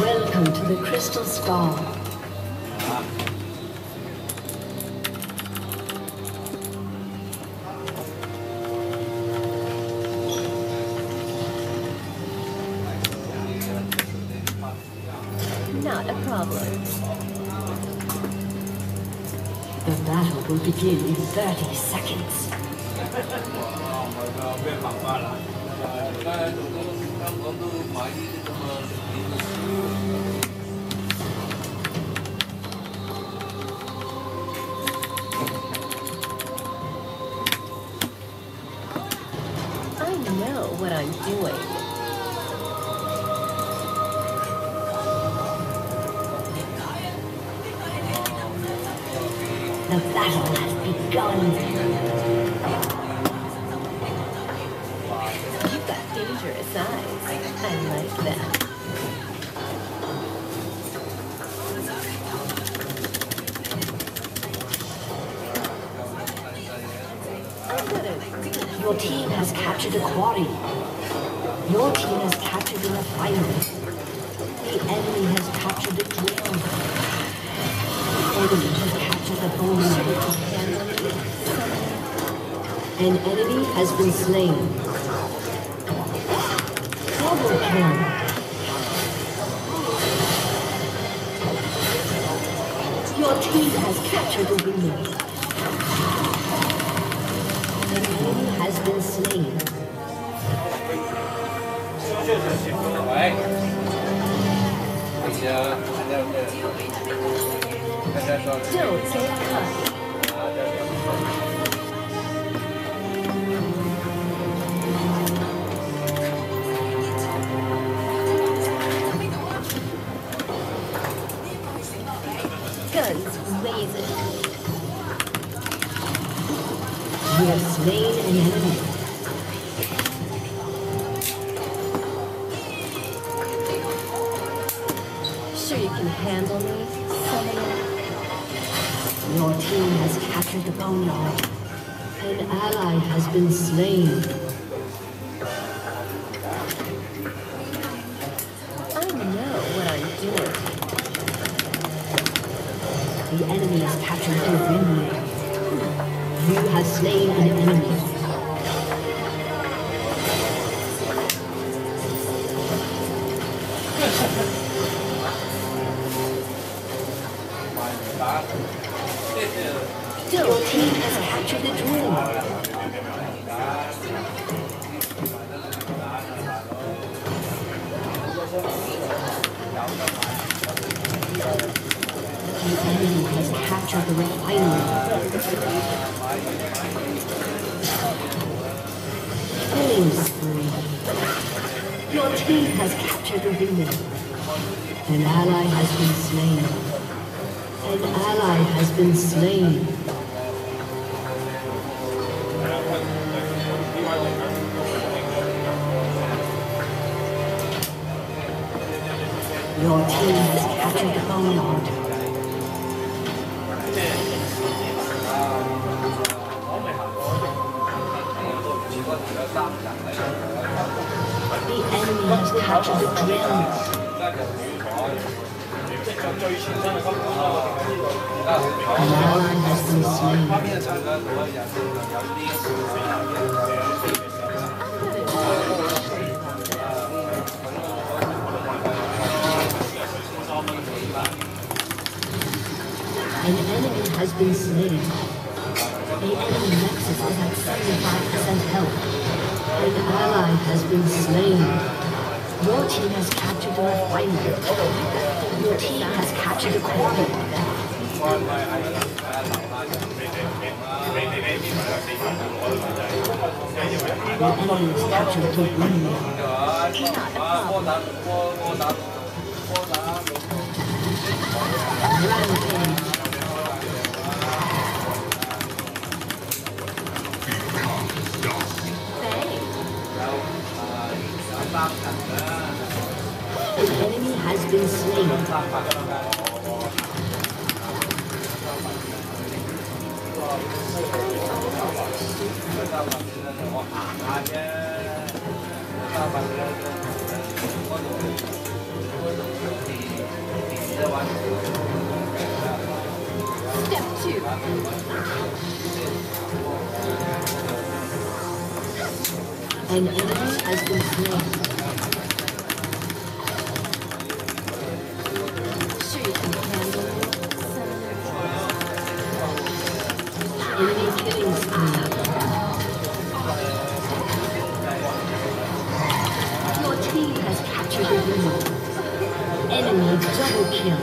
Welcome to the Crystal Scar. Not a problem. The battle will begin in 30 seconds. know what I'm doing. The battle has begun. You've got dangerous eyes. I like that. Your team has captured a quarry. Your team has captured a refinery. The enemy has captured a drill. The enemy has captured a bone. An enemy has been slain. Double kill. Your team has captured a windmill. An enemy has been. Don't say a guns blazing. You have slain an enemy. Sure you can handle me, Summoner? Your team has captured the boneyard. An ally has been slain. I know what I'm doing. The enemy has captured have slain an enemy. Your team has captured the drill. The enemy has captured the refinery. Your team has captured the windmill. An ally has been slain. An ally has been slain. Your team has captured the captured the been slain. An enemy has been slain. The enemy nexus is at 75% health. An ally has been slain. Your team has captured the refinery. Your team has captured a quarry. The enemy has captured the windmill. An enemy has been slain. Step two. An enemy has been slain. Your team has captured the lead. Enemy double kill.